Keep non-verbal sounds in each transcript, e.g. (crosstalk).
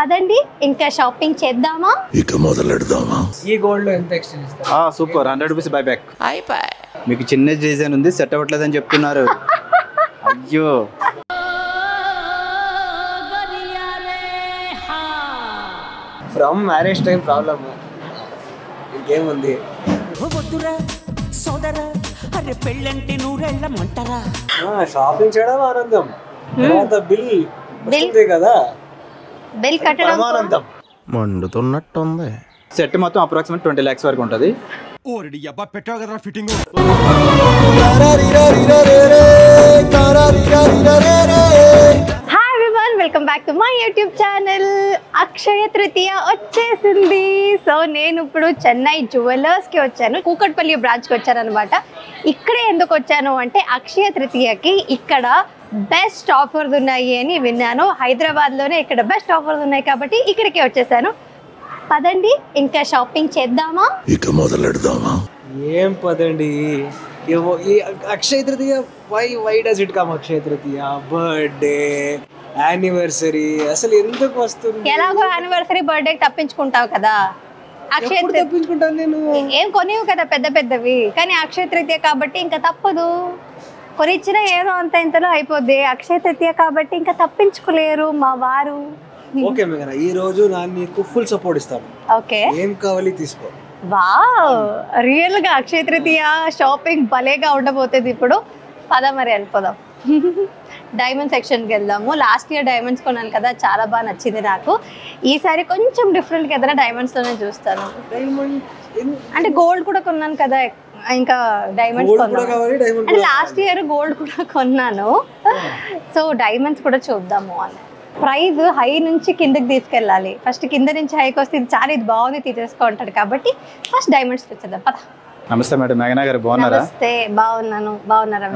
పదండి ఇంకా షాపింగ్ చేద్దామా? ఇక మొదలెడదామా? ఈ గోల్డ్లో ఎంత ఎక్స్చేంజ్ ఇస్తారు? Super hundred rupees buy back మీకు చిన్న డిజైన్ ఉంది సెట్ అవ్వట్లేదని చెప్తున్నారు. అయ్యో. ఫ్రమ్ మ్యారేజ్ టైం ప్రాబ్లమ్ ఇంకేముంది వద్దురా సోదరా అరే పెళ్ళంటే నూరెళ్ళమంటారా షాపింగ్ చేయడం ఆనందం. తర్వాత బిల్ వస్తుంది కదా. బిల్ కట్టడం పరమానందం. మండుతున్నట్టుంది. సెట్ మొత్తం అప్రాక్సిమేట్ ట్వంటీ ల్యాక్స్ వరకు ఉంటుంది. Hi everyone welcome back to my YouTube channel Akshaya Tritiya వచ్చేసింది. సో నేను ఇప్పుడు చెన్నై జ్యువెలర్స్కి వచ్చాను. కూకట్పల్లి బ్రాంచ్కి వచ్చాను అనమాట ఇక్కడే ఎందుకు వచ్చాను అంటే అక్షయ తృతీయకి ఇక్కడ బెస్ట్ ఆఫర్స్ ఉన్నాయి అని విన్నాను. హైదరాబాద్లోనే ఇక్కడ బెస్ట్ ఆఫర్స్ ఉన్నాయి కాబట్టి ఇక్కడికి వచ్చేసాను. పదండి ఇంకా షాపింగ్ చేద్దామా? ఇక మొదలెడదామా? ఏం పదండి? Akshaya Tritiya why why does it come Akshaya Tritiya? Birthday anniversary అసలు ఎందుకు వస్తుంది? ఎలాగో యానివర్సరీ బర్త్డేకి తప్పించుకుంటావు కదా. అక్షయ తప్పించుకుంటాను నేను? ఏం కొనివు కదా పెద్ద పెద్దవి. కానీ అక్షయ తృతీయ కాబట్టి ఇంకా తప్పదు. కొనిచ్చిన ఏదో అంత ఇంతలో అయిపోద్ది. అక్షయ తృతీయ కాబట్టి ఇంకా తప్పించుకోలేరు మా వారు. ఓకే మేఘన ఈ రోజు నేను నీకు ఫుల్ సపోర్ట్ ఇస్తాను ఓకే. ఏం కావాలి తీసుకో. వావ్! రియల్గా అక్షయ తృతీయ షాపింగ్ భలేగా ఉండబోతుంది ఇప్పుడు. పద మరి వెళ్ళిపోదాం డైమండ్ సెక్షన్కి వెళ్దాము. లాస్ట్ ఇయర్ డైమండ్స్ కొన్నాను కదా చాలా బాగా నచ్చింది నాకు. ఈసారి కొంచెం డిఫరెంట్గా ఏదైనా డైమండ్స్లోనే చూస్తాను. అంటే గోల్డ్ కూడా కొన్నాను కదా ఇంకా డైమండ్స్ కొన్నాను. అంటే లాస్ట్ ఇయర్ గోల్డ్ కూడా కొన్నాను. సో డైమండ్స్ కూడా చూద్దాము అని. ప్రైస్ హై నుంచి కిందకి తీసుకెళ్ళాలి. ఫస్ట్ కింద నుంచి హైకి వస్తే ఇది చాలా ఇది బాగుంది తీసేసుకో అంటాడు కాబట్టి ఫస్ట్ డైమండ్స్ వచ్చేద్దాం పద. నమస్తే మేడం మేఘనా గారు బాగున్నారా? నమస్తే బాగున్నాను. బాగున్నారా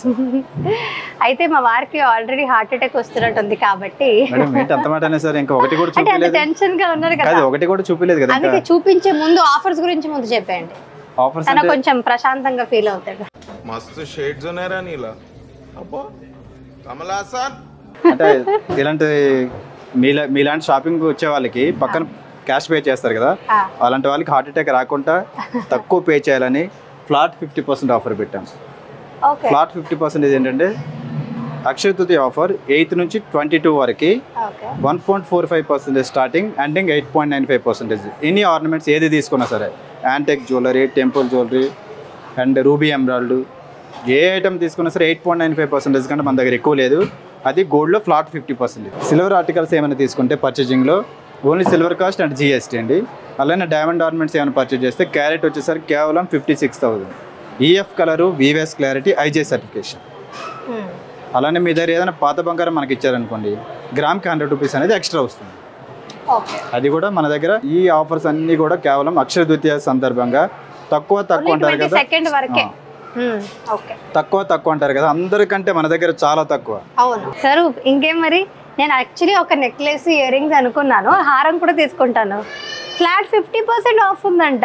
సార్. (laughs) అయితే మా వారికి ఆల్రెడీ హార్ట్ అటాక్ వస్తున్నట్టుంది కాబట్టి. మేడం ఏంటి అంత మాట సార్? ఇంకా ఒకటి కూడా అంటే అంత చూపించలేదు టెన్షన్గా ఉన్నారు కదా కాదు. ఒకటి కూడా చూపించలేదు కదా అందుకే చూపించే ముందు ఆఫర్స్ గురించి ముందు చెప్పండి తన కొంచెం ప్రశాంతంగా ఫీల్ అవుతాడు. మస్తు షేడ్స్ ఉన్నారా నీలా. అబ్బో సార్ అంటే ఇలాంటి మీలా మీలాంటి షాపింగ్ వచ్చే వాళ్ళకి పక్కన క్యాష్ పే చేస్తారు కదా. అలాంటి వాళ్ళకి హార్ట్ అటాక్ రాకుండా తక్కువ పే చేయాలని ఫ్లాట్ ఫిఫ్టీ పర్సెంట్ ఆఫర్ పెట్టాం. ఫ్లాట్ ఫిఫ్టీ పర్సెంటేజ్ ఏంటంటే అక్షయ తృతీయ ఆఫర్ ఎయిత్ నుంచి ట్వంటీ టూ వరకు one point four five percentage starting ending eight point nine five percentage ఎన్ని ఆర్నమెంట్స్ ఏది తీసుకున్నా సరే antique jewellery temple jewellery and ruby emerald A item తీసుకున్నా సరే eight point nine five percentage కంటే మన దగ్గర ఎక్కువ లేదు. అది గోల్డ్లో flat fifty percentage silver articles ఏమైనా తీసుకుంటే పర్చేజింగ్లో only silver cost and GST అండి. అలానే డైమండ్ ఆర్నమెంట్స్ ఏమైనా పర్చేజ్ చేస్తే క్యారెట్ వచ్చేసరికి కేవలం fifty six thousand EF colour VVS clarity IJ certification అలానే మీ దగ్గర ఏదైనా పాత బంగారం మనకి ఇచ్చారనుకోండి గ్రామ్కి హండ్రెడ్ రూపీస్ అనేది ఎక్స్ట్రా వస్తుంది. అది కూడా మన దగ్గర ఈ ఆఫర్స్ అన్నీ కూడా కేవలం అక్షర ద్వితీయ సందర్భంగా. తక్కువ తక్కువ అంటారు కదా? సెకండ్ వరకే. ఆ. మ్మ్. ఓకే. తక్కువ తక్కువ అంటారు కదా? అందరికంటే మన దగ్గర చాలా తక్కువ. అవును. సరు ఇంకేం మరి? నేను యాక్చువల్లీ ఒక నెక్లెస్ ఇయర్ రింగ్స్ అనుకున్నాను. హారం కూడా తీసుకుంటాను. ఫ్లాట్ ఫిఫ్టీ పర్సెంట్ ఆఫ్ ఉందంట.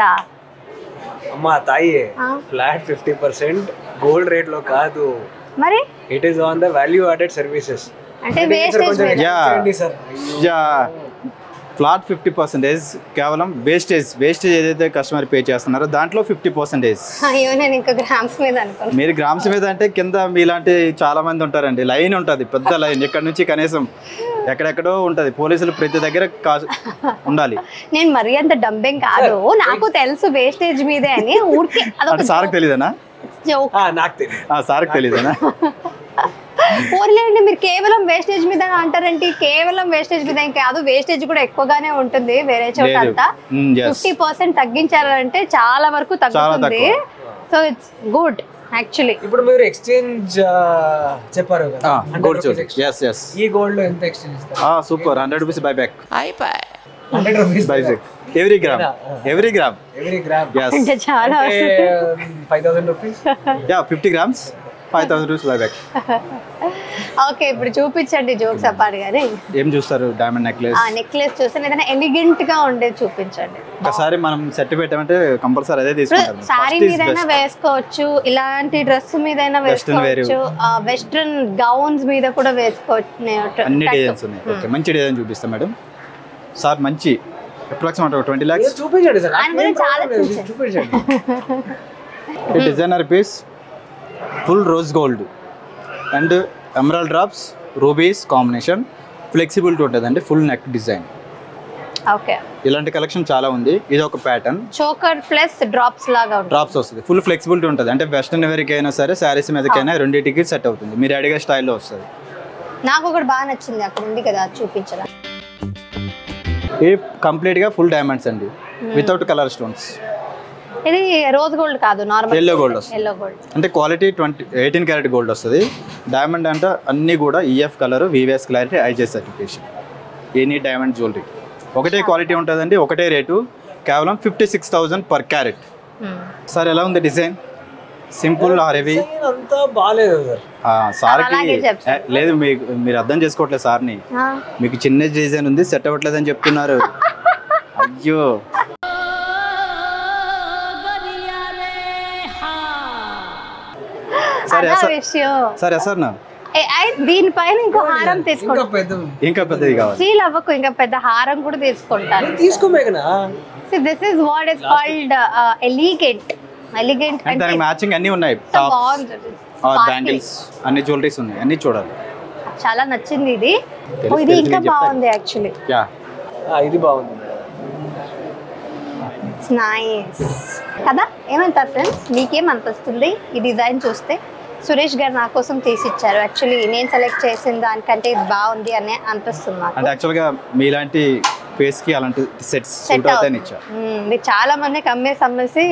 అమ్మా తాయి. ఫ్లాట్ ఫిఫ్టీ పర్సెంట్ గోల్డ్ రేట్లో కాదు. మరి? It is on the value added services అంటే వేస్టేజ్ మీద. Yeah sir yeah flat fifty percentage కేవలం వేస్టేజ్ వేస్టేజ్ ఏదైతే కస్టమర్ పే చేస్తున్నారో దాంట్లో ఫిఫ్టీ పర్సెంటేజ్. అయ్యో నేను ఇంకా గ్రామ్స్ మీద అనుకున్నాను మీరు గ్రామ్స్ మీద అంటే కింద మీలాంటి చాలా మంది ఉంటారండి. లైన్ ఉంటుంది పెద్ద లైన్. ఇక్కడ నుంచి కనీసం ఎక్కడెక్కడో ఉంటుంది. పోలీసులు ప్రతి దగ్గర కా- ఉండాలి. నేను మరీ అంత డంబింగ్ కాదు. నాకు తెలుసు వేస్టేజ్ మీదే అని. ఊరికే సార్కి తెలియదేనా సార్కి తెలియదేనా (laughs) పోర్లేండి మీరు కేవలం వేస్టేజ్ మీద అంటారంటే కేవలం వేస్టేజ్ మీద ఇంకా కాదు వేస్టేజ్ కూడా ఎక్కువగానే ఉంటుంది వేరే చోట. అంతా. Mm, yes. ఫిఫ్టీ పర్సెంట్ తగ్గించారంటే చాలా వరకు తగ్గుతుంది. సో ఇట్స్ గుడ్ యాక్చువల్లీ ఇప్పుడు మీరు ఎక్స్చేంజ్ చెప్పారు కదా. Gold 100 rupees extra. Yes yes ఈ గోల్డ్ ఎంత ఎక్స్చేంజ్ ఇస్తారు? Super hundred rupees buy back hundred rupees buy back every gram every gram every gram yes అంటే చాలా five thousand rupees yeah fifty grams five thousand rupees buy back okay ఇప్పుడు చూపించండి jokes అప్పాడు కానీ ఏం చూస్తారు? Diamond necklace ఆ necklace చూస్తే ఏదైనా ఎలిగెంట్గా ఉండేది చూపించండి. ఒకసారి మనం సెట్ పెట్టామంటే కంపల్సరీ అదే తీసుకుంటాం సారీ మీదైనా. వేసుకోవచ్చు ఇలాంటి డ్రెస్ మీదైనా. వేసుకోవచ్చు వెస్ట్రన్ గౌన్స్ మీద కూడా వేసుకోవచ్చు. అన్ని డిజైన్స్ ఉన్నాయి. ఓకే మంచి డిజైన్ చూపిస్తాం మేడం. సార్ మంచి. అప్రాక్సిమేట్ ఒక ట్వంటీ ల్యాక్స్ చూపించండి sir. Designer piece (laughs) full rose gold and emerald drops rubies combination flexibility ఉంటుంది అంటే ఫుల్ నెక్ డిజైన్. ఓకే. ఇలాంటి కలెక్షన్ చాలా ఉంది. ఇది ఒక ప్యాటర్న్. చోకర్ ప్లస్ డ్రాప్స్ లాగా డ్రాప్స్ వస్తుంది. ఫుల్ ఫ్లెక్సిబిలిటీ ఉంటుంది. అంటే వెస్ట్రన్ వేర్కి అయినా సరే శారీస్ మీదకైనా రెండింటికి సెట్ అవుతుంది. మీరు అడిగే స్టైల్లో వస్తుంది. నాకు ఒకటి బాగా నచ్చింది. అక్కడ ఉంది కదా అది చూపించరా? ఇది కంప్లీట్గా ఫుల్ డైమండ్స్ అండి. Without colour stones. ఇది రోజ్ గోల్డ్ కాదు నార్మల్ Yellow gold. వస్తుంది. ఎల్లో గోల్డ్ అంటే quality twenty eighteen carat gold వస్తుంది. డైమండ్ అంటే అన్నీ కూడా EF colour VVS clarity IJ certification any diamond jewellery ఒకటే క్వాలిటీ ఉంటుందండి ఒకటే రేటు. కేవలం fifty six thousand per carat sir ఎలా ఉంది డిజైన్ సింపుల్ ఆర్ హెవీ అంతా బాగాలేదు సార్ సార్కి లేదు మీకు మీరు అర్థం చేసుకోవట్లేదు సార్ని. మీకు చిన్న డిజైన్ ఉంది సెట్ అవ్వట్లేదని చెప్తున్నారు. (laughs) అయ్యో. సరే సార్ నా. దీనిపైన ఇంకో హారం తీసుకోండి. ఇంకా పెద్ద ఇంకా పెద్దది కావాలి. ఫీల్ అవ్వకు ఇంకా పెద్ద హారం కూడా తీసుకుంటాను. తీసుకోమేకనా this is what is called elegant elegant and అంటే దానికి మ్యాచింగ్ అన్నీ ఉన్నాయి. టాప్స్ బ్యాంగిల్స్ అన్ని జ్యువెలరీస్ ఉన్నాయి. అన్ని చూడాలి. చాలా నచ్చింది ఇది. ఇది ఇంకా. బాగుంది యాక్చువల్లీ యా. ఇది బాగుంది. ఇట్స్ నైస్ కదా? ఏమంటారు ఫ్రెండ్స్ మీకేం అనిపిస్తుంది? ఈ డిజైన్ చూస్తే? సురేష్ గారు నా కోసం తీసి ఇచ్చారు యాక్చువల్లీ నేను సెలెక్ట్ చేసిన దానికంటే ఇది బాగుంది అని అనిపిస్తుంది అంటే యాక్చువల్గా మీలాంటి ఫేస్కి అలాంటి సెట్స్ సెట్ అవుతాయని. మీరు చాలా మందికి అమ్మేసి అమ్మేసి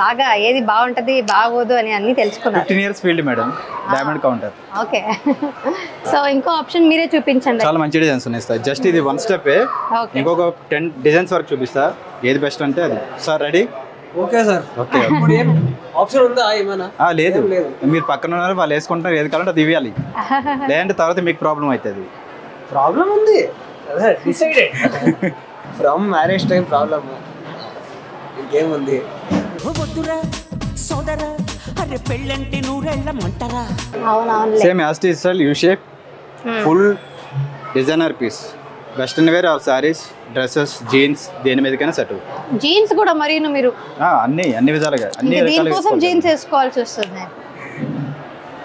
బాగా ఏది బాగుంటది బాగోదు అని అన్ని తెలుసుకున్నారు. Fifteen years field madam diamond counter okay. (laughs) So ఇంకో ఆప్షన్ మీరే చూపించండి. చాలా మంచి డిజైన్స్ ఉన్నాయి సార్ జస్ట్ ఇది వన్ స్టెప్ ఇంకొక టెన్ డిజైన్స్ వరకు చూపిస్తా. ఏది బెస్ట్ అంటే అది. Sir ready okay sir. Okay. ఇప్పుడు ఏం ఆప్షన్ ఉందా ఏమైనా? లేదు. మీరు పక్కన ఉన్నారు వాళ్ళు వేసుకుంటారు ఏది కావాలంటే అది ఇవ్వాలి. (laughs) లేదంటే తర్వాత మీకు ప్రాబ్లం అవుతుంది. ప్రాబ్లం ఉంది. Decided. From marriage time problem. ఇంకేముంది? వద్దురా సోదరా అరే పెళ్ళంటే నూరెళ్ళమంటారా same as style U shape full designer piece. Western wear or saris dresses jeans దేని మీదకైనా సెట్. జీన్స్ కూడా మరి? మీరు అన్ని అన్ని విధాలుగా అన్ని దీనికోసం. జీన్స్ వేసుకోవాల్సి వస్తుంది. నేను.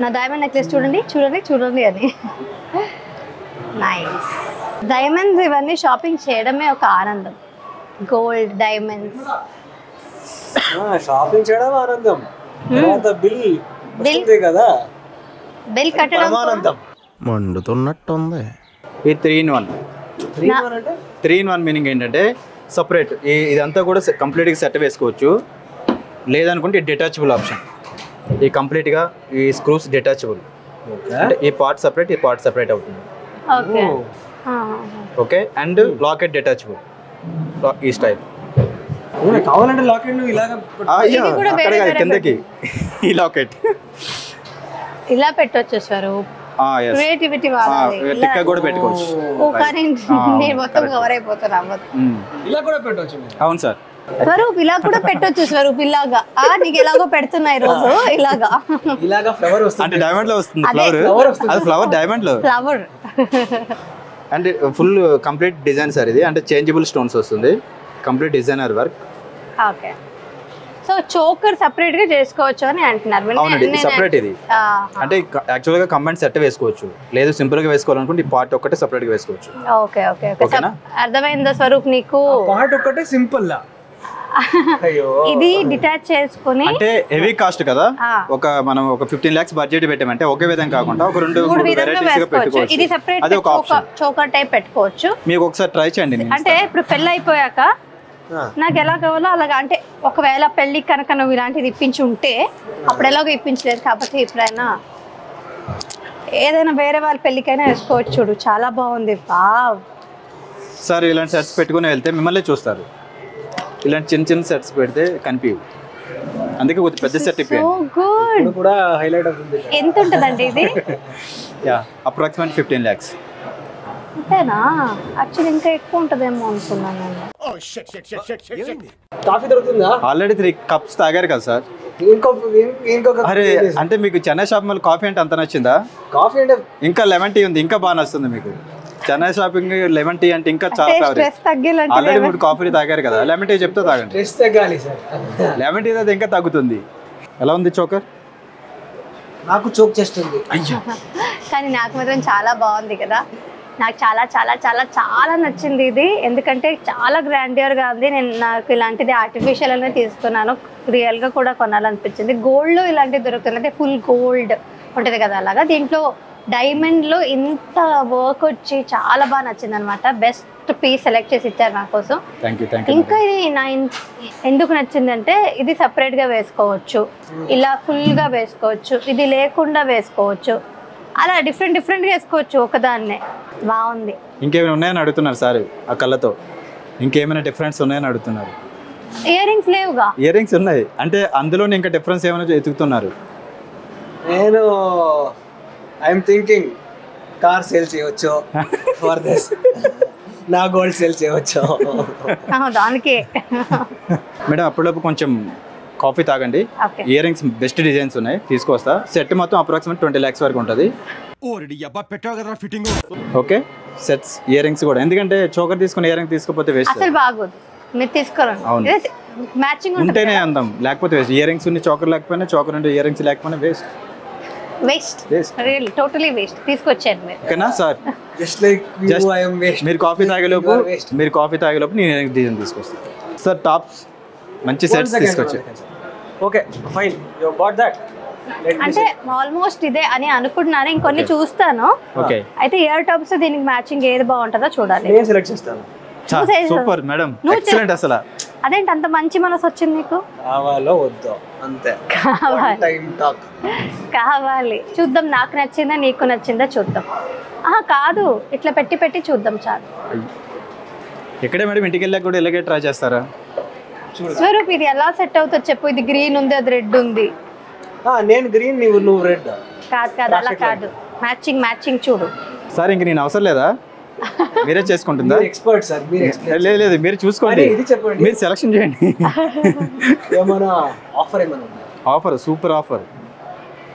నా డైమండ్ నెక్లెస్ చూడండి చూడండి చూడండి అని. నైస్ డైమండ్స్ ఇవన్నీ షాపింగ్ చేయడమే ఒక ఆనందం. గోల్డ్ డైమండ్స్ షాపింగ్ చేయడం ఆనందం. బిల్ వస్తుంది కదా. బిల్ కట్టడం పరమానందం. మండుతున్నట్టుంది. ఈ three in one three in one meaning ఏంటంటే సపరేట్ ఈ ఇదంతా కూడా కంప్లీట్గా సెట్ వేసుకోవచ్చు. లేదనుకుంటే డిటాచబుల్ ఆప్షన్ ఈ కంప్లీట్గా ఈ స్క్రూస్ డిటాచబుల్ అంటే ఈ పార్ట్ సపరేట్ ఈ పార్ట్ సపరేట్ అవుతుంది. Okay. Okay and locket detachable ఈ స్టైల్ కావాలంటే లాకెట్ నువ్వు ఇలాగ కిందకి. (laughs) ఈ లాకెట్ ఇలా పెట్టొచ్చు స్వరూప్ క్రియేటివిటీ టిక్క కూడా పెట్టుకోవచ్చు. (laughs) మొత్తం. కవర్ అయిపోతున్నా. ఇలా కూడా పెట్టవచ్చు అవును సార్ స్వరూప్ ఇలా కూడా పెట్టొచ్చు స్వరూప్ ఇలాగా. ఆ నీకు ఎలాగో పెడుతున్నా ఈ రోజు (laughs) ఇలాగా. ఇలాగా ఫ్లవర్ అంటే వస్తుంది డైమండ్లో వస్తుంది. ఫ్లవర్. అది ఫ్లవర్ డైమండ్లో? ఫ్లవర్ అంటే ఫుల్ కంప్లీట్ డిజైన్ సార్ ఇది. అంటే చేంజబుల్ స్టోన్స్ వస్తుంది. Complete designer work okay so choker సపరేట్గా చేసుకోవచ్చు అని అంటున్నారు. అవునండి, separate ఇది. అంటే యాక్చువల్గా కంబైన్ సెట్ వేసుకోవచ్చు. లేదు సింపుల్గా వేసుకోవాలనుకుంటే ఈ పార్ట్ ఒక్కటే సపరేట్గా వేసుకోవచ్చు. Okay okay okay. ఓకేనా? అర్థమైందా స్వరూప్ నీకు? పార్ట్ ఒక్కటే సింపుల్ లా. అయ్యో. ఇది డిటాచ్ చేసుకుని అంటే హెవీ కాస్ట్ కదా. ఒక మనం ఒక ఫిఫ్టీన్ లాక్స్ బడ్జెట్ పెట్టామంటే ఒకే విధంగా కాకుండా ఒక రెండు ఇది పెట్టుకోవచ్చు సెపరేట్ చోకర్ టైప్ పెట్టుకోవచ్చు. మీకు ఒకసారి ట్రై చేయండి అంటే ఇప్పుడు పెళ్ళి అయిపోయాక నాకు ఎలా కావాలో అలాగా. అంటే ఒకవేళ పెళ్ళి కనుక నువ్వు ఇలాంటిది ఇప్పించి ఉంటే అప్పుడు ఎలాగో ఇప్పించలేదు కాబట్టి ఇప్పుడైనా ఏదైనా వేరే వాళ్ళ పెళ్ళికైనా వేసుకోవచ్చు చూడు. చాలా బాగుంది. వావ్. సార్ ఇలాంటి సెట్స్ పెట్టుకుని వెళ్తే మిమ్మల్ని చూస్తారు. ఇలాంటి చిన్న చిన్న సెట్స్ పెడితే కనిపించవు. అందుకే కొద్ది పెద్ద సెట్ కూడా హైలైట్ అవుతుంది. ఎంత ఉంటుందండి ఇది? యా అప్రాక్సిమేట్ ఫిఫ్టీన్ ల్యాక్స్ అంతేనా? యాక్చువల్లీ ఇంకా ఎక్కువ ఉంటుందేమో అనుకున్నాను నేను. కాఫీ దొరుకుతుందా? ఆల్రెడీ త్రీ కప్స్ తాగారు కదా సార్. అరే అంటే మీకు చెన్నై షాప్ మళ్ళీ కాఫీ అంటే అంత నచ్చిందా? కాఫీ అంటే ఇంకా లెమన్ టీ ఉంది ఇంకా బాగా నచ్చుతుంది మీకు. చెన్నై షాపింగ్ లెమన్ టీ అంటే ఇంకా చాలా ఫేవరెట్ ఆల్రెడీ మీరు కాఫీ తాగారు కదా లెమన్ టీ చెప్తే తాగండి. స్ట్రెస్ తగ్గాలి సార్. లెమన్ టీ అయితే ఇంకా తగ్గుతుంది. ఎలా ఉంది చోకర్? నాకు చోక్ చేస్తుంది. (laughs) కానీ నాకు మాత్రం చాలా బాగుంది కదా. నాకు చాలా చాలా చాలా చాలా నచ్చింది ఇది. ఎందుకంటే చాలా గ్రాండియర్గా ఉంది. నేను నాకు ఇలాంటిది ఆర్టిఫిషియల్ అనే తీసుకున్నాను. రియల్గా కూడా కొనాలనిపించింది. గోల్డ్లో ఇలాంటివి దొరుకుతుంది అంటే ఫుల్ గోల్డ్ ఉంటుంది కదా అలాగా. దీంట్లో డైమండ్లో ఇంత వర్క్ వచ్చి చాలా బాగా నచ్చింది అనమాట బెస్ట్ పీస్ సెలెక్ట్ చేసి ఇచ్చారు నా కోసం. ఇంకా ఇది నా ఎందుకు నచ్చిందంటే ఇది separate గా వేసుకోవచ్చు. ఇలా full గా వేసుకోవచ్చు. ఇది లేకుండా వేసుకోవచ్చు. అలా డిఫరెంట్ డిఫరెంట్గా వేసుకోవచ్చు ఒకదాన్నే. బాగుంది. ఇంకేమైనా ఉన్నాయని అడుగుతున్నారు సార్ ఆ కళ్ళతో? ఇంకేమైనా డిఫరెన్స్ ఉన్నాయని అడుగుతున్నారు? ఇయర్ రింగ్స్ లేవుగా. ఇయర్ రింగ్స్ ఉన్నాయి. అంటే అందులోనే ఇంకా డిఫరెన్స్ ఏమైనా ఎతుకుతున్నారు? నేను ఐఎమ్ థింకింగ్ కార్ సేల్ చేయవచ్చు ఫర్ దిస్ నా గోల్డ్ సేల్ చేయవచ్చు దానికే మేడం అప్పుడప్పుడు కొంచెం కాఫీ తాగండి. ఇయర్ రింగ్స్ బెస్ట్ డిజైన్స్ ఉన్నాయి. తీసుకొస్తా. సెట్ మొత్తం అప్రాక్సిమేట్ ట్వంటీ ల్యాక్స్ వరకు ఉంటుంది. ఓకే. సెట్స్ ఇయర్ రింగ్స్ కూడా. ఎందుకంటే చోకర్ తీసుకుని ఇయర్ రింగ్ తీసుకోకపోతే వేస్ట్ అసలు బాగోదు. మీరు తీసుకోరండి. అవును. మ్యాచింగ్ ఉంటేనే అందం. లేకపోతే వేస్ట్ ఇయర్ రింగ్స్ ఉన్న చోకర్ లేకపోయినా చోకర్ ఉంటే ఇయర్ రింగ్స్ లేకపోయినా waste waste. Real totally waste తీసుకొచ్చాను మీరు. ఓకేనా sir? Just like Just- I'm waste మీరు కాఫీ తాగేలోపు. మీరు కాఫీ తాగేలోపు నేను డిజైన్ తీసుకొస్తాను సార్ టాప్స్ మంచి సెట్స్ తీసుకొచ్చి okay fine. You bought that అంటే ఆల్మోస్ట్ ఇదే అని అనుకుంటున్నాను. ఇంకొన్ని చూస్తాను. ఓకే అయితే ఇయర్ టబ్స్ దీనికి మ్యాచింగ్ ఏది బాగుంటుందో చూడాలి. నేను సెలెక్ట్ చేస్తాను. Super madam. ఎక్సలెంట్ అసలు. అదేంటి అంత మంచి మనసు వచ్చింది నీకు? కావాలో వద్దో అంతే. కావాలి. టైం టాక్ కావాలి. చూద్దాం నాకు నచ్చిందా నీకు నచ్చిందా చూద్దాం. ఆహా కాదు. ఇట్లా పెట్టి పెట్టి చూద్దాం చాలు. ఎక్కడే మేడం ఇంటికి వెళ్ళాక కూడా ఇలాగే ట్రై చేస్తారా? స్వరూప్ ఇది ఎలా సెట్ అవుతుందో చెప్పు. ఇది గ్రీన్ ఉంది అది రెడ్ ఉంది. నేను గ్రీన్ నువ్వు నువ్వు రెడ్. కాదు కాదు అలా కాదు. మ్యాచింగ్ మ్యాచింగ్ చూడు. సార్ ఇంక నేను అవసరం లేదా? మీరే చేసుకుంటుందా? మీరు ఎక్స్పర్ట్ సార్ మీరు లేదు లేదు మీరు చూసుకోండి. అరే, ఇది చెప్పండి. మీరు సెలక్షన్ చేయండి. ఏమైనా ఆఫర్ ఏమైనా ఆఫర్ సూపర్ ఆఫర్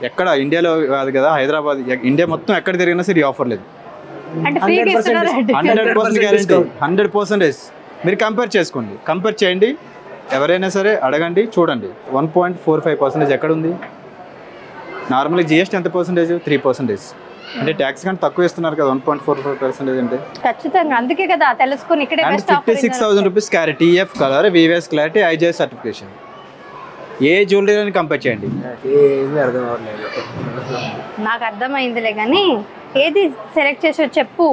ఎక్కడ? ఇండియాలో కాదు కదా హైదరాబాద్ ఇండియా మొత్తం ఎక్కడ తిరిగినా సరే ఈ ఆఫర్ లేదు. అంటే ఫ్రీగా 100% ఇస్తున్నారు అంటే hundred percent 100% guarantee. Hundred percentage మీరు కంపేర్ చేసుకోండి. కంపేర్ చేయండి. ఎవరైనా సరే అడగండి చూడండి. One point four five percentage ఎక్కడ ఉంది నార్మల్గా జిఎస్టీ ఎంత పర్సెంటేజ్ త్రీ పర్సెంటేజ్ అంటే ట్యాక్స్ కంటే తక్కువ ఇస్తున్నారు కదా one point four five percentage అంటే. ఖచ్చితంగా. అందుకే కదా తెలుసుకుని ఇక్కడే fifty six thousand rupees carry TF colour VVS clarity IGS certification ఏ జ్యువెలరీ కంపేర్ చేయండి? నాకు అర్థమైందిలే కానీ ఏది సెలెక్ట్ చేసో చెప్పు.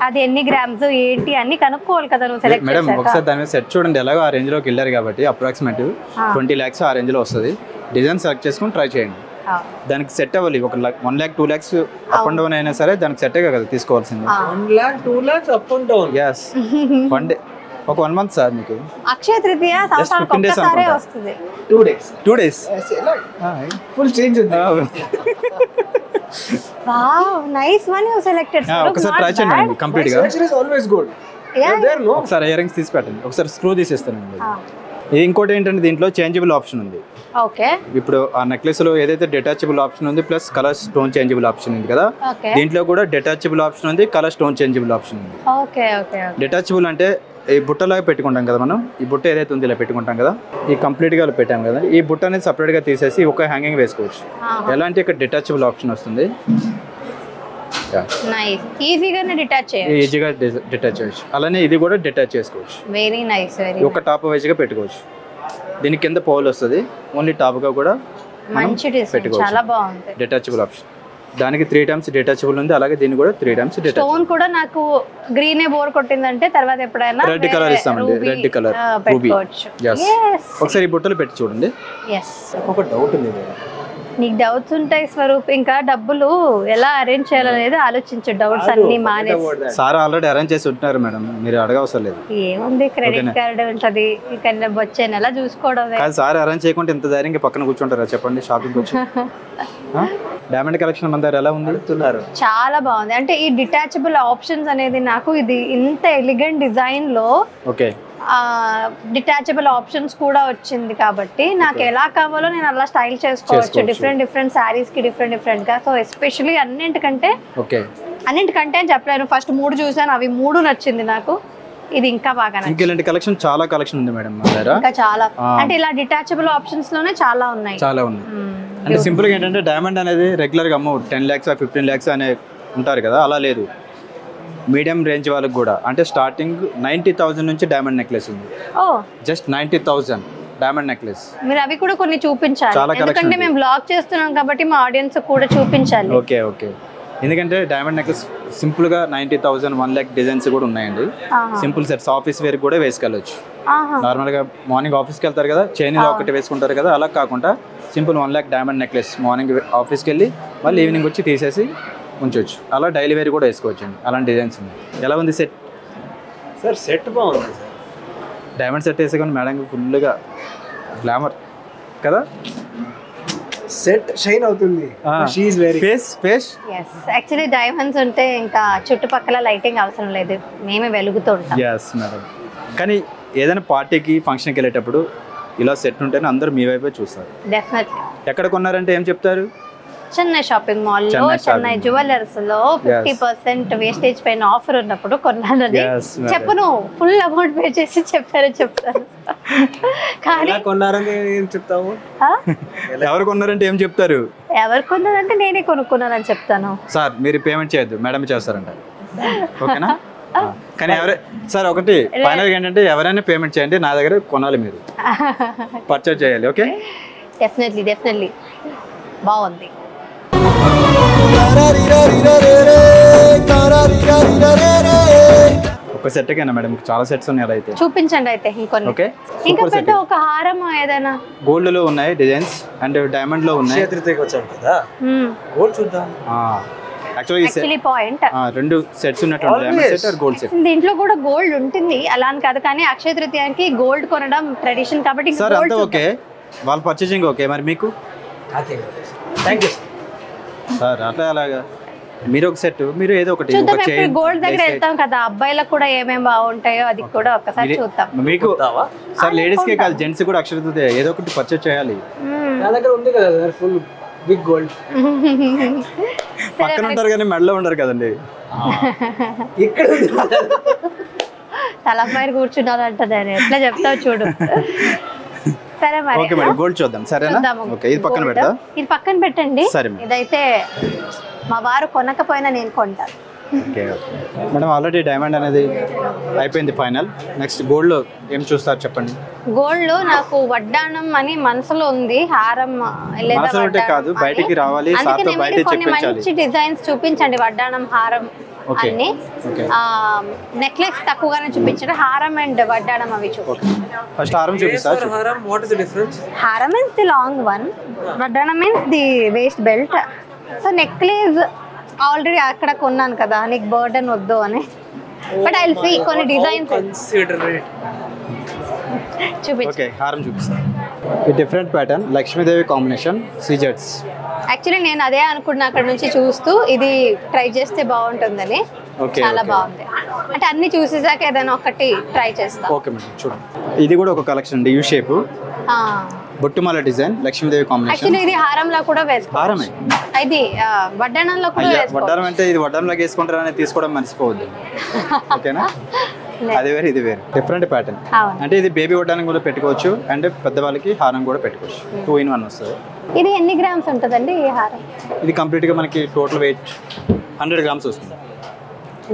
అది ఎన్ని గ్రామ్స్ ఏంటి అన్ని కనుక్కోవాలి కదా నువ్వు సెలెక్ట్ మేడం ఒకసారి దాని మీద సెట్ చూడండి ఎలాగో ఆ రేంజ్లోకి వెళ్ళారు కాబట్టి అప్రాక్సిమేట్ ట్వంటీ ల్యాక్స్ ఆ రేంజ్లో వస్తుంది. డిజైన్ సెలెక్ట్ చేసుకొని ట్రై చేయండి. ఆ, దానికి సెట్ అవ్వాలి ఒక one lakh two lakhs up and down అయినా సరే దానికి సెట్ కదా తీసుకోవాల్సింది. One lakh two lakhs up and down yes one day ఒక వన్ మంత్ సార్ మీకు. అక్షయ తృతీయ సంవత్సరానికి 15 days ఒక్కసారే అనుకుంటా. వస్తుంది. Two days two days full change ఉంది. (laughs) Wow nice one you selected ఒకసారి ట్రై చేయండి కంప్లీట్గా selection is always good there no ఒకసారి ఇయర్ రింగ్స్ తీసి పెట్టండి ఒకసారి స్క్రూ తీసేస్తానండి ఇది ఇంకోటి ఏంటంటే దీంట్లో చేంజబుల్ ఆప్షన్ ఉంది. ఓకే ఇప్పుడు ఆ నెక్లెస్లో ఏదైతే డిటాచబుల్ ఆప్షన్ ఉంది plus colour stone changeable option ఉంది కదా దీంట్లో కూడా డిటాచబుల్ ఆప్షన్ ఉంది కలర్ స్టోన్ చేంజబుల్ ఆప్షన్ ఉంది. ఓకే ఓకే డిటాచబుల్ అంటే ఈ బుట్టలాగా పెట్టుకుంటాం కదా మనం? ఈ బుట్ట ఏదైతే ఉంది ఇలా పెట్టుకుంటాం కదా? ఈ complete గా ఇలా పెట్టాం కదా? ఈ బుట్ట అనేది separate గా తీసేసి ఒక హ్యాంగింగ్ వేసుకోవచ్చు. ఎలాంటి ఇక్కడ డిటాచబుల్ ఆప్షన్ వస్తుంది? ఈజీగానే డిటాచ్ చేయొచ్చు. ఈజీగా డిటాచ్ చేయవచ్చు అలానే ఇది కూడా డిటాచ్ చేసుకోవచ్చు. వెరీ నైస్ వెరీ ఒక టాప్ వైజ్గా పెట్టుకోవచ్చు. దీని కింద పౌల్ వస్తుంది. ఓన్లీ టాప్గా కూడా మంచి పెట్టుకోవచ్చు. చాలా బాగుంది. డిటాచబుల్ ఆప్షన్ దానికి త్రీ టైమ్స్ డిటాచబుల్ ఉంది. అలాగే దీన్ని కూడా త్రీ టైమ్స్ డిటాచబుల్ స్టోన్ కూడా నాకు గ్రీనే బోర్ కొట్టిందంటే తర్వాత ఎప్పుడైనా రెడ్ కలర్ ఇస్తామండి. రెడ్ కలర్ రూబీ ఒకసారి ఈ బుట్టలు పెట్టి చూడండి. ఎస్ ఒక డౌట్ ఉంది. నీకు డౌట్స్ ఉంటాయి స్వరూప్ ఇంకా డబ్బులు ఎలా అరేంజ్ చేయాలనేది ఆలోచించు. డౌట్స్ అన్ని మానేసి. సార్ ఆల్రెడీ అరేంజ్ చేసి ఉంటున్నారు మేడం మీరు అడగవసరం లేదు. ఏముంది క్రెడిట్ కార్డు ఉంటది ఇక వచ్చే నెల చూసుకోవడమే? కాదు సార్ అరేంజ్ చేయకుండా ఇంత ధైర్యంగా పక్కన కూర్చుంటారా? చెప్పండి షాపింగ్ వచ్చి డైమండ్ కలెక్షన్ మన దగ్గర ఎలా ఉంది? చాలా బాగుంది. అంటే ఈ డిటాచబుల్ ఆప్షన్స్ అనేది నాకు ఇది ఇంత ఎలిగెంట్ డిజైన్లో ఓకే. డిటాచబుల్ ఆప్షన్స్ కూడా వచ్చింది కాబట్టి నాకు ఎలా కావాలో నేను అలా స్టైల్ చేసుకోవచ్చు. డిఫరెంట్ డిఫరెంట్ శారీస్కి డిఫరెంట్ డిఫరెంట్గా. సో ఎస్పెషలీ అన్నింటికంటే అన్నింటికంటే అని చెప్పలేను. ఫస్ట్ మూడు చూసాను. అవి మూడు నచ్చింది నాకు. ఇది ఇంకా బాగా నచ్చింది. ఇంకా ఇలాంటి కలెక్షన్ చాలా కలెక్షన్ ఉంది మేడం ఇంకా చాలా. అంటే ఇలా డిటాచబుల్ ఆప్షన్స్లోనే చాలా ఉన్నాయి. చాలా ఉంది మ్మ్. అంటే సింపుల్గా ఏంటంటే డైమండ్ అనేది రెగ్యులర్గా అమ్మ టెన్ ల్యాక్స్ ఫిఫ్టీన్ ల్యాక్స్ అనే ఉంటారు కదా అలా లేదు. మీడియం రేంజ్ వాళ్ళకి కూడా. అంటే స్టార్టింగ్ నైంటీ థౌజండ్ నుంచి డైమండ్ నెక్లెస్ ఉంది. ఓ. Just ninety thousand diamond necklace మీరు అవి కూడా కొన్ని చూపించాలి. చాలా collection ఎందుకంటే ఉంది. మేము బ్లాగ్ చేస్తున్నాం కాబట్టి మా ఆడియన్స్ కూడా చూపించాలి. Okay okay. ఎందుకంటే డైమండ్ నెక్లెస్ సింపుల్గా ninety thousand one lakh designs కూడా ఉన్నాయండి. ఆహా. సింపుల్ సెట్స్ ఆఫీస్ వేర్ కూడా వేసుకెళ్ళొచ్చు. ఆహా. నార్మల్గా మార్నింగ్ ఆఫీస్కి వెళ్తారు కదా చైన్ ఒకటి వేసుకుంటారు కదా అలా కాకుండా simple one lakh diamond necklace morning ఆఫీస్కి వెళ్ళి మళ్ళీ ఈవినింగ్ వచ్చి తీసేసి ఉంచవచ్చు అలా డైలీ వేర్ కూడా వేసుకోవచ్చు అండి అలాంటి డిజైన్స్ ఉన్నాయి. ఎలా ఉంది సెట్? సార్ సెట్ బాగుంది సార్. డైమండ్ సెట్ వేసుకొని మేడం ఫుల్గా గ్లామర్ కదా? సెట్ షైన్ అవుతుంది. She very face face yes actually diamonds ఉంటే ఇంకా చుట్టుపక్కల లైటింగ్ అవసరం లేదు. మేమే వెలుగుతూ ఉంటాం. ఎస్ మేడం కానీ ఏదైనా పార్టీకి ఫంక్షన్కి వెళ్ళేటప్పుడు ఇలా సెట్ ఉంటేనే అందరూ మీ వైపే చూస్తారు. డెఫినెట్లీ ఎక్కడ కొన్నారంటే ఏం చెప్తారు? చెన్నై షాపింగ్ మాల్లో చెన్నై. జ్యువెలర్స్లో ఫిఫ్టీ పర్సెంట్ వేస్టేజ్ పైన ఆఫర్ ఉన్నప్పుడు కొన్నానని. చెప్పను ఫుల్ అమౌంట్ పే చేసి చెప్పారు చెప్తాను కానీ కొన్నారని ఏం చెప్తాము? ఎవరు కొన్నారంటే ఏం చెప్తారు? ఎవరు కొన్నదంటే నేనే కొనుక్కున్నానని చెప్తాను. సార్ మీరు పేమెంట్ చేయొద్దు. మేడం చేస్తారంట. ఓకేనా? కానీ ఎవరే సార్ ఒకటి ఫైనల్గా ఏంటంటే ఎవరైనా పేమెంట్ చేయండి నా దగ్గర కొనాలి మీరు. (laughs) పర్చేజ్ చేయాలి ఓకే? డెఫినెట్లీ డెఫినెట్లీ బాగుంది. ఒక సెట్కేనా మేడం చాలా సెట్స్ ఉన్నాయి అలా అయితే చూపించండి అయితే ఇంకొన్ని. ఓకే ఇంకా పెద్ద సెట్ ఒక హారం ఏదైనా? గోల్డ్లో ఉన్నాయి డిజైన్స్ అండ్ డైమండ్లో ఉన్నాయి. చేతికి వచ్చాం కదా? గోల్డ్ చూద్దాం. ఈ సెట్ యాక్చువల్లీ పాయింట్ రెండు సెట్స్ ఉన్నట్టు diamond set or gold set దీంట్లో కూడా గోల్డ్ ఉంటుంది. అలా అని కాదు కానీ అక్షయ తృతీయానికి గోల్డ్ కొనడం ట్రెడిషన్ కాబట్టి సార్ గోల్డ్ అంతా ఓకే? వాళ్ళ పర్చేసింగ్ ఓకే మరి మీకు? థ్యాంక్ యూ సార్ అట్లా అలాగా. మీరు ఒక సెట్ మీరు ఏదో ఒకటి గోల్డ్ దగ్గర వెళ్తాం కదా అబ్బాయిలకు కూడా ఏమేమి బాగుంటాయో అది కూడా ఒక్కసారి చూద్దాం. మీకు సార్ లేడీస్ కే కాదు జెంట్స్ కూడా అక్షరత ఏదో ఒకటి పర్చేజ్ చేయాలి. నా దగ్గర ఉంది కదా సార్ ఫుల్ బిగ్ గోల్డ్ పక్కన ఉంటారు కానీ మెడలో ఉండరు కదండి. ఇక్కడ తలపైన కూర్చున్నారంట నేను ఎట్లా చెప్తావు చూడు. (laughs) సరే మరి ఓకే మేడం గోల్డ్ చూద్దాం సరేనా. ఓకే ఇది పక్కన. పెడతా ఇది పక్కన పెట్టండి సరే. ఇదైతే మా వారు కొనకపోయినా నేను కొంటాను ఓకే మేడం ఆల్రెడీ డైమండ్ అనేది అయిపోయింది ఫైనల్ నెక్స్ట్ గోల్డ్లో ఏం చూస్తారు చెప్పండి గోల్డ్లో నాకు వడ్డానం అని మనసులో ఉంది హారం కాదు. బయటికి రావాలి. మంచి డిజైన్స్ చూపించండి వడ్డానం హారం. అన్ని. నెక్లెస్ తక్కువగానే చూపించండి హారం అండ్ వడ్డానం అవి చూపి ఓకే. ఫస్ట్ హారం హారం? వాట్ ఇస్ ద డిఫరెన్స్ హారం మీన్స్ ది లాంగ్ వన్ వడ్డానం means the waist belt so necklace already అక్కడ కొన్నాను కదా. నీకు బర్డన్ వద్దు అని. బట్ ఐ సీ కొన్ని డిజైన్స్ కన్సిడరేట్ చూపించు. ఓకే హారం చూపిస్తా. ఈ డిఫరెంట్ ప్యాటర్న్ లక్ష్మీదేవి కాంబినేషన్ సీజెట్స్ యాక్చువల్లీ నేను అదే అనుకున్నా అక్కడ నుంచి చూస్తూ ఇది ట్రై చేస్తే బాగుంటుందని. చాలా. బాగుంది. అంటే అన్ని చూసేసాక ఏదైనా ఒకటి ట్రై చేస్తా. ఓకే మేడం చూడండి. ఇది కూడా ఒక కలెక్షన్ అండి యూ షేప్ బొట్టుమాల డిజైన్ లక్ష్మీదేవి కాంబినేషన్ యాక్చువల్లీ ఇది హారంలో కూడా వేసుకో హారమే? ఇది ఆ, వడ్డానంలో కూడా అయ్యా వేసుకో వడ్డారం అంటే ఇది వడ్డారంలాగా వేసుకుంటారని తీసుకోవడం మర్చిపోవద్దు. (laughs) ఓకేనా అది వేరు ఇది వేరు. డిఫరెంట్ ప్యాటర్న్ అంటే ఇది బేబీ వడ్డానికి కూడా పెట్టుకోవచ్చు అండ్ పెద్దవాళ్ళకి హారం కూడా పెట్టుకోవచ్చు. టూ ఇన్ వన్ వస్తుంది. ఇది ఎన్ని గ్రామ్స్ ఉంటుందండి ఈ హారం? ఇది కంప్లీట్గా మనకి టోటల్ వెయిట్ హండ్రెడ్ గ్రామ్స్ వస్తుంది.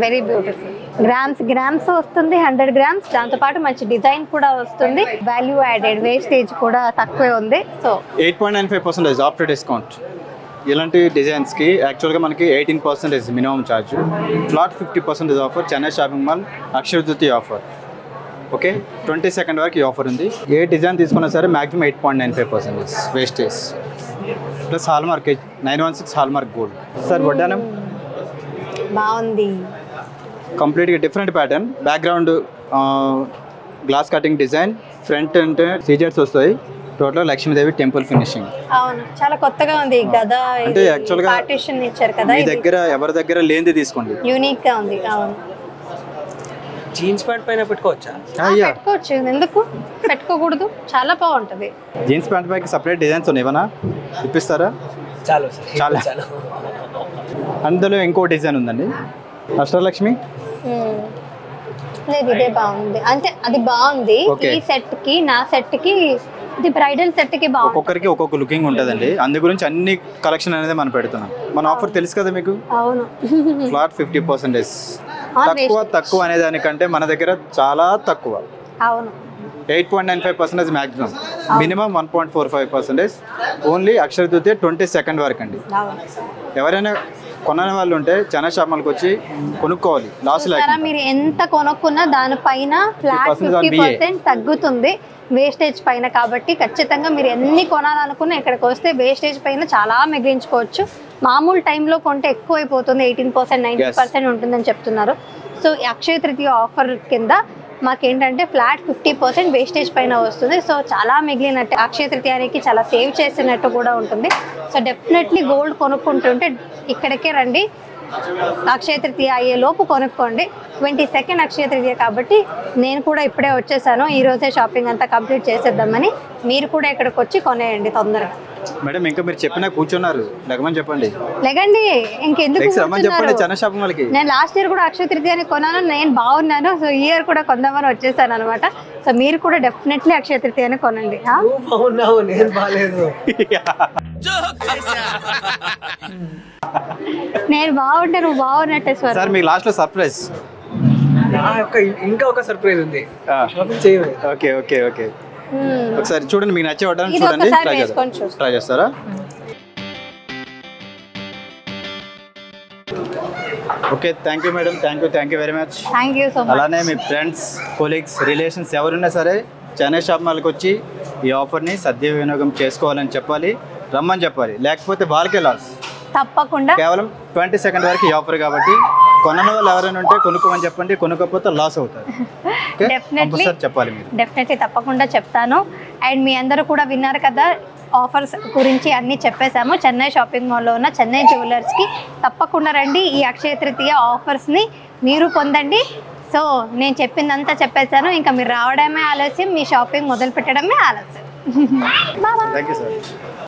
వెరీ బ్యూటిఫుల్ గ్రామ్స్ గ్రామ్స్ వస్తుంది హండ్రెడ్ గ్రామ్స్ దాంతో పాటు మంచి డిజైన్ కూడా వస్తుంది. వాల్యూ యాడెడ్ వేస్టేజ్ కూడా తక్కువే ఉంది. So eight point nine five percentage after discount ఇలాంటి డిజైన్స్కి యాక్చువల్గా మనకి eighteen percentage minimum charge flat fifty percentage offer Chennai shopping mall అక్షరదుతి offer okay twenty second వరకు ఈ ఆఫర్ ఉంది. ఏ డిజైన్ తీసుకున్నా సరే maximum eight point nine five percentage wastage plus hall mark nine one six hall mark gold sir వడ్డానం బాగుంది. కంప్లీట్గా different pattern background glass cutting design front అంటే scissors వస్తాయి. Total Lakshmidevi temple finishing. అవును చాలా కొత్తగా ఉంది ఈ గద అంటే actual గా పార్టిషన్ ఇచ్చారు కదా మీ ఇది. దగ్గర ఎవరి దగ్గర లేనిది తీసుకోండి. యూనిక్గా ఉంది అవును. జీన్స్ ప్యాంట్ పైన పెట్టుకోవచ్చా? పెట్టుకోవచ్చు. ఎందుకు? పెట్టుకోకూడదు. చాలా బాగుంటది. జీన్స్ ప్యాంట్ పైకి సపరేట్ డిజైన్స్ ఉన్నాయి ఏమన్నా? ఇప్పిస్తారా? చాలు సార్ చాలా. చాలు. అందులో ఇంకో డిజైన్ ఉందండి. అష్టలక్ష్మి. లేదు ఇదే బాగుంది. అంటే అది బాగుంది. ఈ సెట్కి నా సెట్కి ఇది బ్రైడల్ సెట్కి బాగుంది ఒక్కొక్కరికి ఒక్కొక్క లుకింగ్ ఉంటుందండి. అందు గురించి అన్ని కలెక్షన్ అనేది మనం పెడుతున్నాం. మన ఆఫర్ తెలుసు కదా మీకు? అవును. Flat fifty percentage. తక్కువ తక్కువ అనే దానికంటే మన దగ్గర చాలా తక్కువ. అవును. Eight point nine five percentage maximum minimum one point four five percentage. Only Akshaya Tritiya twenty second వరకు అండి అవును. ఎవరైనా కొనని వాళ్ళు ఉంటే చనా షాపులకు వచ్చి కొనుక్కోవాలి. లాస్ లేకుండా. మీరు ఎంత కొనుక్కున్నా దానిపైన ఫ్లాట్ 50% on ఫిఫ్టీ. పర్సెంట్ తగ్గుతుంది వేస్టేజ్ పైన కాబట్టి ఖచ్చితంగా మీరు ఎన్ని కొనాలనుకున్నా ఇక్కడికి వస్తే వేస్టేజ్ పైన చాలా మిగిలించుకోవచ్చు మామూలు టైంలో కొంటే ఎక్కువ అయిపోతుంది eighteen percent ninety Yes. Percent ఉంటుందని చెప్తున్నారు. సో అక్షయ తృతీయ ఆఫర్ కింద మాకేంటంటే ఫ్లాట్ ఫిఫ్టీ పర్సెంట్ వేస్టేజ్ పైన వస్తుంది. సో చాలా మిగిలినట్టు అక్షయ తృతీయానికి చాలా సేవ్ చేసినట్టు కూడా ఉంటుంది. సో డెఫినెట్లీ గోల్డ్ కొనుక్కుంటుంటే ఇక్కడికే రండి. అక్షయ తృతీయ అయ్యే లోపు కొనుక్కోండి. ట్వంటీ సెకండ్ అక్షయ తృతీయ కాబట్టి నేను కూడా ఇప్పుడే వచ్చేసాను. ఈరోజే షాపింగ్ అంతా కంప్లీట్ చేసేద్దామని మీరు కూడా ఇక్కడికి వచ్చి కొనేయండి తొందరగా. మేడం ఇంకా మీరు చెప్పినా కూర్చున్నారు. లేకమని చెప్పండి. లేకండి ఇంకెందుకు రమ్మని చెప్పండి కూర్చున్నారు? చనా షాప్ వాళ్ళకి. నేను లాస్ట్ ఇయర్ కూడా అక్షయ తృతీయాన్ని కొన్నాను. నేను బాగున్నాను. సో ఈ ఇయర్ కూడా కొందామని వచ్చేసాను అనమాట సో మీరు కూడా డెఫినెట్లీ అక్షయ తృతీయాన్ని కొనండి. బాగున్నావు నేను బాగాలేదు నేను బాగుంటే నువ్వు బాగున్నట్టే సార్ మీకు లాస్ట్లో సర్ప్రైజ్ నా యొక్క ఇంకా ఒక సర్ప్రైజ్ ఉంది. షాపింగ్ చేయలేదు ఓకే ఓకే ఓకే. ఒకసారి చూడండి మీకు నచ్చే వడ్డాన్ని చూడండి. ట్రై చేస్తారా. ట్రై చేస్తారా? Okay thank you madam thank you thank you very much thank you so much అలానే మీ ఫ్రెండ్స్ కొలీగ్స్ రిలేషన్స్ ఎవరున్నా సరే చెన్నై షాప్ మాల్కి వచ్చి ఈ ఆఫర్ని సద్వినియోగం చేసుకోవాలని చెప్పాలి రమ్మని చెప్పాలి. లేకపోతే వాళ్ళకే లాస్ తప్పకుండా. కేవలం ట్వంటీ సెకండ్ వరకు ఈ ఆఫర్ కాబట్టి కొనని వాళ్ళు ఎవరైనా ఉంటే కొనుక్కోమని చెప్పండి కొనుక్కోకపోతే లాస్ అవుతారు. (laughs) కంపల్సరీ చెప్పాలి మీరు. డెఫినెట్లీ తప్పకుండా చెప్తాను. అండ్ మీ అందరూ కూడా విన్నారు కదా ఆఫర్స్ గురించి అన్నీ చెప్పేశాము. చెన్నై షాపింగ్ మాల్లో ఉన్న చెన్నై జ్యువెలర్స్కి తప్పకుండా రండి. ఈ అక్షయ తృతీయ ఆఫర్స్ని మీరు పొందండి. సో నేను చెప్పిందంతా చెప్పేశాను. ఇంకా మీరు రావడమే ఆలస్యం. మీ షాపింగ్ మొదలు పెట్టడమే ఆలస్యం (laughs)